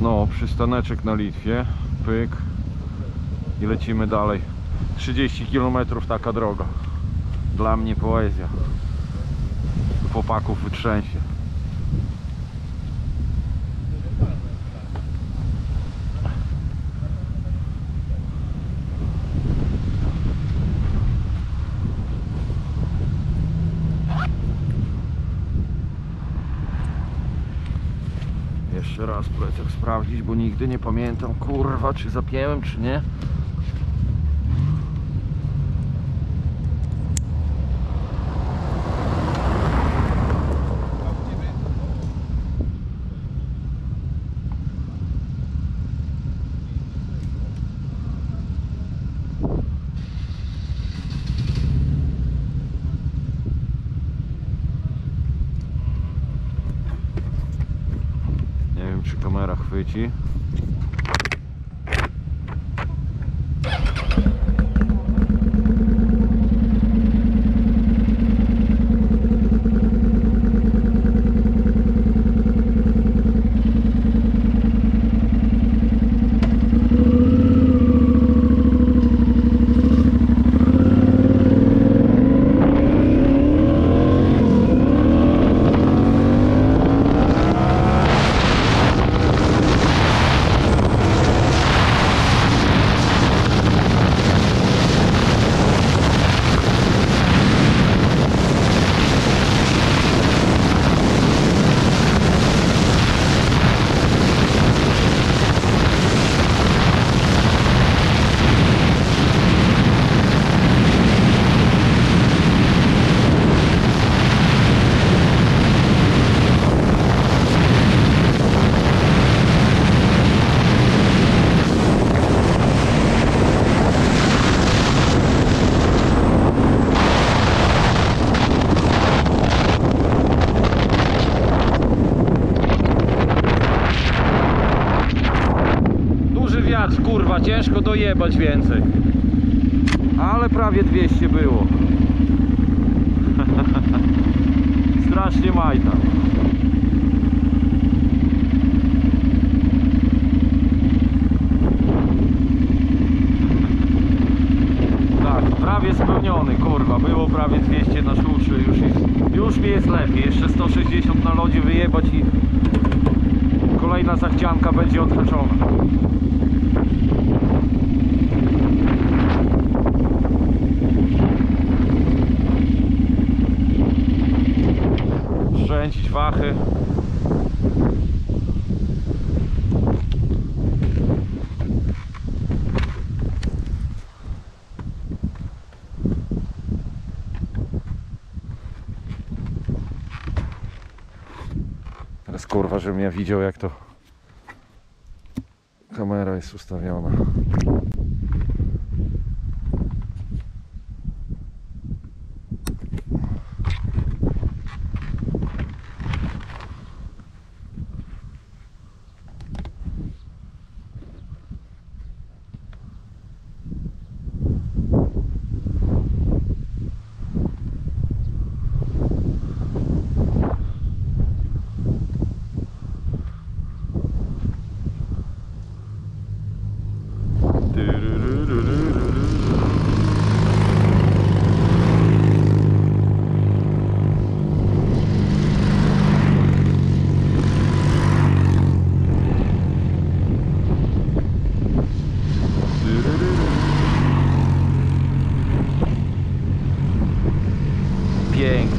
No, przystaneczek na Litwie. Pyk. I lecimy dalej. 30 km taka droga. Dla mnie poezja. Chłopaków wytrzęsie. Jeszcze raz plecak sprawdzić, bo nigdy nie pamiętam, kurwa, czy zapięłem, czy nie. Nie wiem, czy kamera chwyci. Ciężko dojebać więcej. Ale prawie 200 było. Strasznie majta. Tak, prawie spełniony, kurwa. Było prawie 200 na szuszy, już, już mi jest lepiej. Jeszcze 160 na lodzie wyjebać i kolejna zachcianka będzie odhaczona. Kurwa, żebym ja widział jak to kamera jest ustawiona. Yeah.